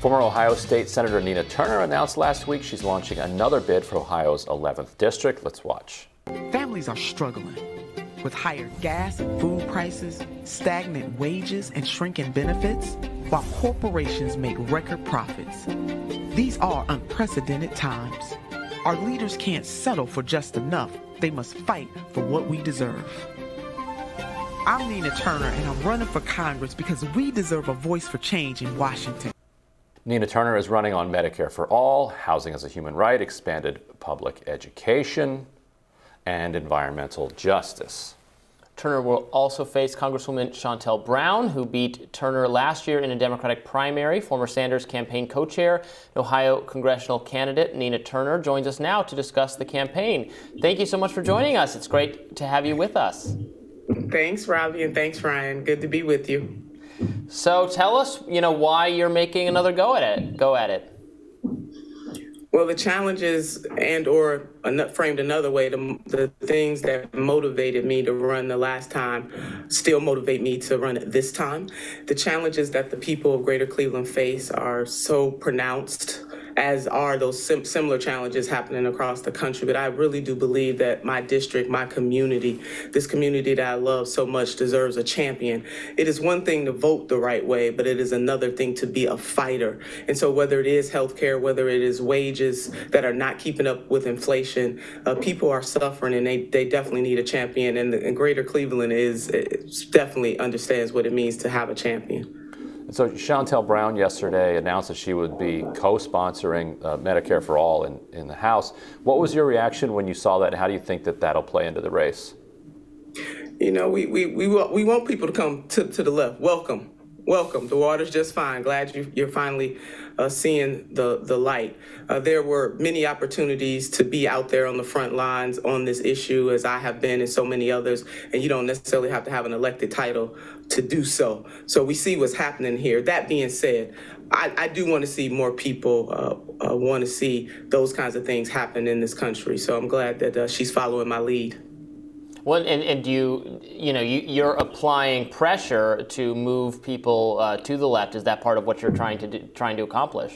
Former Ohio State Senator Nina Turner announced last week she's launching another bid for Ohio's 11th district. Let's watch. Families are struggling with higher gas and food prices, stagnant wages, and shrinking benefits, while corporations make record profits. These are unprecedented times. Our leaders can't settle for just enough, they must fight for what we deserve. I'm Nina Turner, and I'm running for Congress because we deserve a voice for change in Washington. Nina Turner is running on Medicare for All, Housing as a Human Right, Expanded Public Education, and Environmental Justice. Turner will also face Congresswoman Shontel Brown, who beat Turner last year in a Democratic primary. Former Sanders campaign co chair, Ohio congressional candidate Nina Turner joins us now to discuss the campaign. Thank you so much for joining us. It's great to have you with us. Thanks, Robbie, and thanks, Ryan. Good to be with you. So tell us, you know, why you're making another go at it. Go at it. Well, the challenges and or framed another way, the, the things that motivated me to run the last time still motivate me to run it this time. The challenges that the people of Greater Cleveland face are so pronounced as are those sim- similar challenges happening across the country. But I really do believe that my district, my community, this community that I love so much deserves a champion. It is one thing to vote the right way, but it is another thing to be a fighter. And so whether it is healthcare, whether it is wages that are not keeping up with inflation, uh, people are suffering and they, they definitely need a champion. And, the, and Greater Cleveland is definitely understands what it means to have a champion. So Shontel Brown yesterday announced that she would be co-sponsoring uh, Medicare for All in, in the House. What was your reaction when you saw that? How do you think that that'll play into the race? You know, we, we, we, we want people to come to, to the left. Welcome. Welcome. The water's just fine. Glad you, you're finally uh, seeing the, the light. Uh, there were many opportunities to be out there on the front lines on this issue, as I have been and so many others, and you don't necessarily have to have an elected title to do so. So we see what's happening here. That being said, I, I do want to see more people uh, uh want to see those kinds of things happen in this country. So I'm glad that uh, she's following my lead. Well, and, and you, you know, you, you're applying pressure to move people uh, to the left. Is that part of what you're trying to do, trying to accomplish?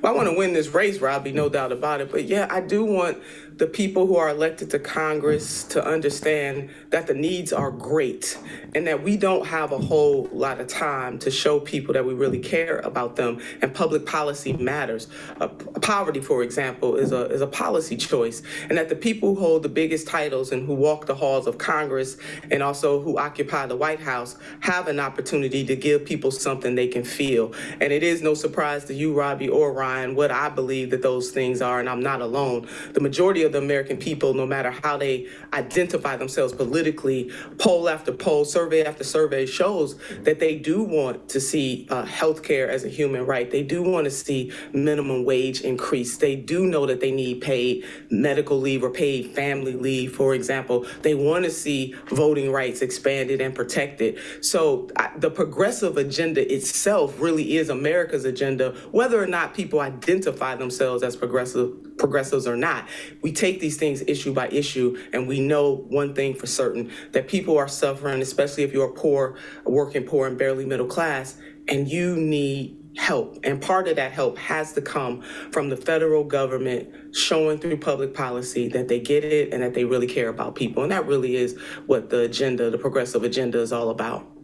Well, I want to win this race, Robbie, no doubt about it. But yeah, I do want the people who are elected to Congress to understand that the needs are great and that we don't have a whole lot of time to show people that we really care about them and public policy matters. Uh, poverty, for example, is a, is a policy choice, and that the people who hold the biggest titles and who walk the halls of Congress and also who occupy the White House have an opportunity to give people something they can feel. And it is no surprise to you, Robbie or Ryan, what I believe that those things are, and I'm not alone. The majority of the American people, no matter how they identify themselves politically, poll after poll, survey after survey shows that they do want to see uh, health care as a human right. They do want to see minimum wage increase. They do know that they need paid medical leave or paid family leave, for example. They want to see voting rights expanded and protected. So I, the progressive agenda itself really is America's agenda, whether or not people identify themselves as progressive progressives or not. We take these things issue by issue, and we know one thing for certain that people are suffering, especially if you're poor, working poor, and barely middle class, and you need help. And part of that help has to come from the federal government showing through public policy that they get it and that they really care about people. And that really is what the agenda, the progressive agenda, is all about.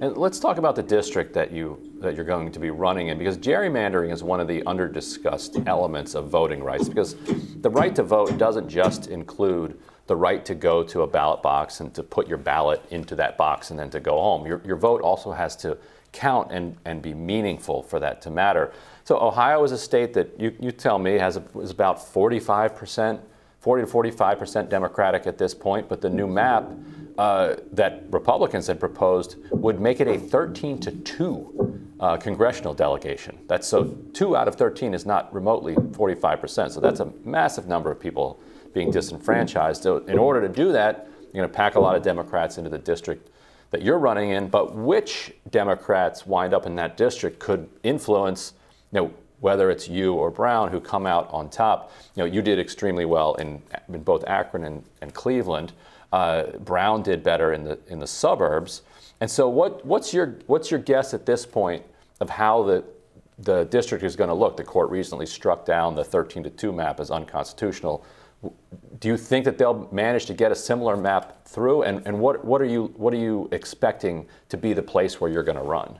And let's talk about the district that you that you're going to be running in, because gerrymandering is one of the under-discussed elements of voting rights. Because the right to vote doesn't just include the right to go to a ballot box and to put your ballot into that box and then to go home. Your, your vote also has to count and, and be meaningful for that to matter. So Ohio is a state that you, you tell me has a, is about 45 percent, 40 to 45 percent Democratic at this point, but the new map uh, that Republicans had proposed would make it a 13 to 2 uh, congressional delegation. That's so two out of 13 is not remotely 45%. So that's a massive number of people being disenfranchised. So in order to do that, you're going to pack a lot of Democrats into the district that you're running in. But which Democrats wind up in that district could influence, you know, whether it's you or Brown who come out on top. You know, you did extremely well in, in both Akron and, and Cleveland. Uh, Brown did better in the in the suburbs. And so, what, what's your what's your guess at this point of how the the district is going to look. The court recently struck down the 13 to 2 map as unconstitutional. Do you think that they'll manage to get a similar map through? And, and what, what, are you, what are you expecting to be the place where you're going to run?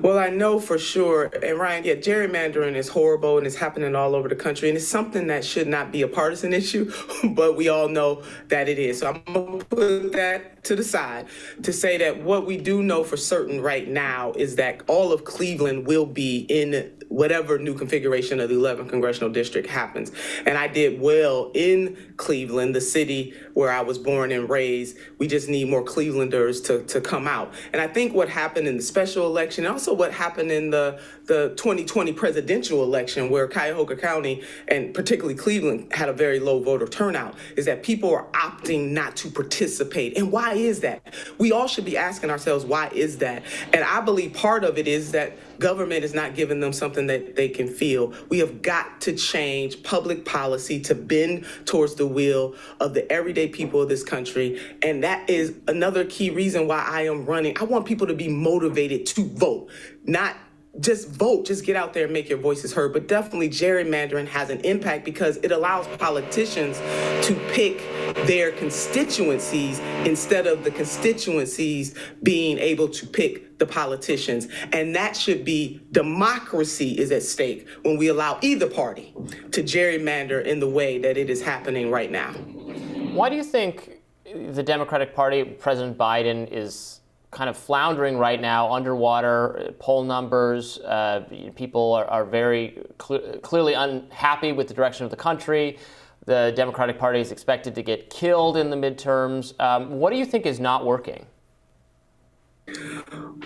Well, I know for sure, and Ryan, yeah, gerrymandering is horrible and it's happening all over the country, and it's something that should not be a partisan issue, but we all know that it is. So I'm gonna put that to the side to say that what we do know for certain right now is that all of Cleveland will be in whatever new configuration of the 11th congressional district happens. And I did well in Cleveland, the city where I was born and raised. We just need more Clevelanders to, to come out. And I think what happened in the special election, also what happened in the, the 2020 presidential election, where Cuyahoga County and particularly Cleveland had a very low voter turnout, is that people are opting not to participate. And why is that? We all should be asking ourselves, why is that? And I believe part of it is that government is not giving them something that they can feel. We have got to change public policy to bend towards the will of the everyday people of this country. And that is another key reason why I am running. I want people to be motivated to vote, not just vote, just get out there and make your voices heard. But definitely gerrymandering has an impact because it allows politicians to pick their constituencies instead of the constituencies being able to pick the politicians. And that should be democracy is at stake when we allow either party to gerrymander in the way that it is happening right now. Why do you think the Democratic Party, President Biden, is kind of floundering right now, underwater. Poll numbers, uh, people are, are very cl- clearly unhappy with the direction of the country. The Democratic Party is expected to get killed in the midterms. Um, what do you think is not working?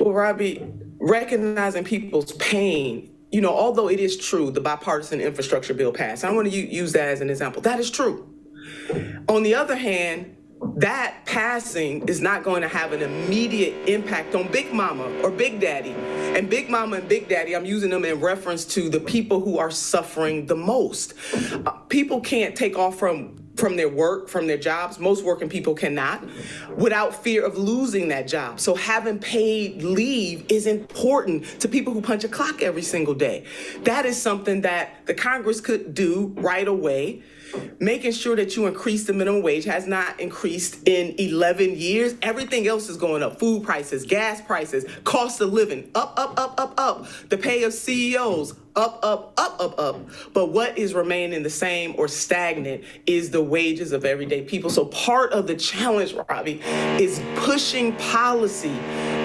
Well, Robbie, recognizing people's pain you know, although it is true, the bipartisan infrastructure bill passed. I want to use that as an example. That is true. On the other hand, that passing is not going to have an immediate impact on Big Mama or Big Daddy. And Big Mama and Big Daddy, I'm using them in reference to the people who are suffering the most. Uh, people can't take off from from their work, from their jobs. Most working people cannot without fear of losing that job. So having paid leave is important to people who punch a clock every single day. That is something that the Congress could do right away making sure that you increase the minimum wage has not increased in 11 years. Everything else is going up. Food prices, gas prices, cost of living, up, up, up, up, up. The pay of CEOs, up, up, up, up, up. But what is remaining the same or stagnant is the wages of everyday people. So part of the challenge, Robbie, is pushing policy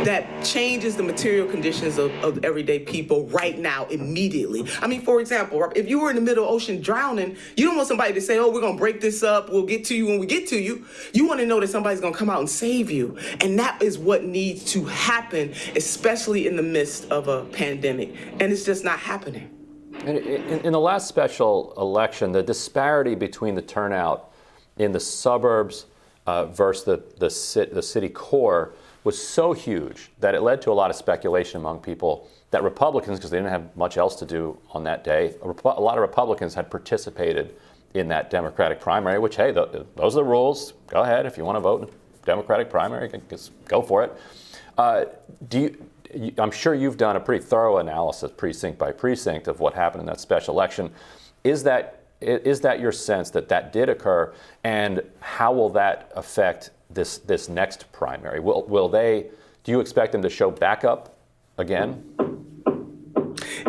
that changes the material conditions of, of everyday people right now, immediately. I mean, for example, if you were in the middle ocean drowning, you don't want somebody to say, oh, we're going to break this up. We'll get to you when we get to you. You want to know that somebody's going to come out and save you. And that is what needs to happen, especially in the midst of a pandemic. And it's just not happening. In, in, in, the last special election, the disparity between the turnout in the suburbs uh, versus the, the, the city core was so huge that it led to a lot of speculation among people that Republicans, because they didn't have much else to do on that day, a, a lot of Republicans had participated in that Democratic primary, which, hey, the, those are the rules. Go ahead. If you want to vote in Democratic primary, just go for it. Uh, do you, I'm sure you've done a pretty thorough analysis, precinct by precinct, of what happened in that special election. Is that is that your sense that that did occur, and how will that affect this this next primary? Will will they? Do you expect them to show back up again?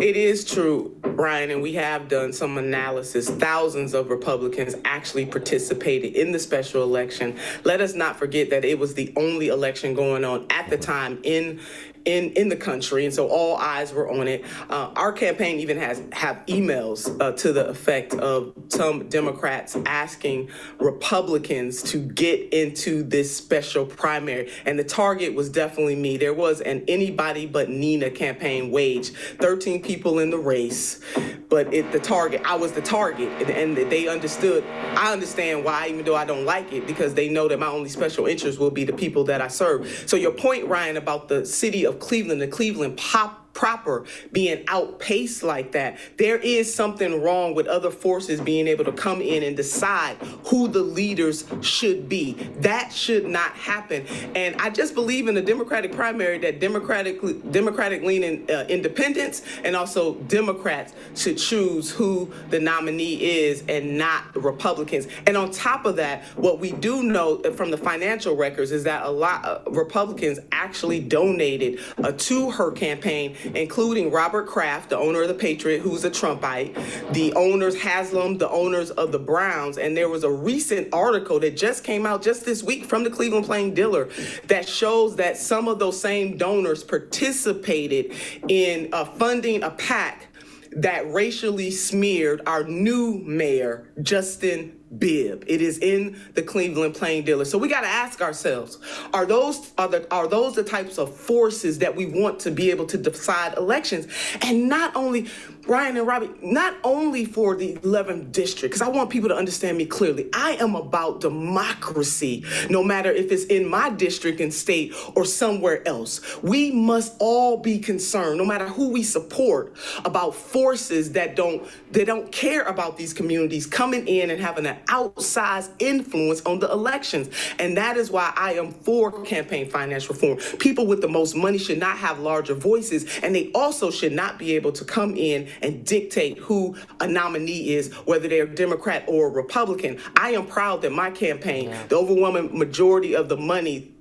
It is true, Ryan, and we have done some analysis. Thousands of Republicans actually participated in the special election. Let us not forget that it was the only election going on at the mm-hmm. time in in in the country, and so all eyes were on it. Uh, our campaign even has have emails uh, to the effect of some Democrats asking Republicans to get into this special primary, and the target was definitely me. There was an anybody but Nina campaign wage, 13 people in the race, but it the target. I was the target, and, and they understood. I understand why, even though I don't like it, because they know that my only special interest will be the people that I serve. So your point, Ryan, about the city of of Cleveland, the Cleveland pop proper being outpaced like that. There is something wrong with other forces being able to come in and decide who the leaders should be. That should not happen. And I just believe in the Democratic primary that Democratic Democratic leaning uh, independents and also Democrats should choose who the nominee is and not the Republicans. And on top of that, what we do know from the financial records is that a lot of Republicans actually donated uh, to her campaign, including Robert Kraft, the owner of the Patriot, who's a Trumpite, the owners Haslam, the owners of the Browns, and there was a recent article that just came out just this week from the Cleveland Plain Dealer that shows that some of those same donors participated in uh, funding a PAC that racially smeared our new mayor, Justin Bibb. It is in the Cleveland Plain Dealer. So we got to ask ourselves: Are those are the are those the types of forces that we want to be able to decide elections? And not only Ryan and Robbie, not only for the 11th district, because I want people to understand me clearly. I am about democracy, no matter if it's in my district and state or somewhere else. We must all be concerned, no matter who we support, about forces that don't they don't care about these communities coming in and having an outsized influence on the elections. And that is why I am for campaign finance reform. People with the most money should not have larger voices, and they also should not be able to come in and dictate who a nominee is, whether they're Democrat or Republican. I am proud that my campaign, yeah. the overwhelming majority of the money,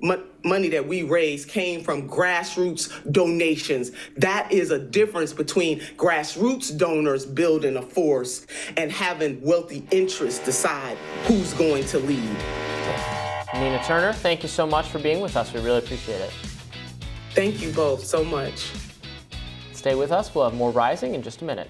money that we raised came from grassroots donations. That is a difference between grassroots donors building a force and having wealthy interests decide who's going to lead. Nina Turner, thank you so much for being with us. We really appreciate it. Thank you both so much. Stay with us. We'll have more Rising in just a minute.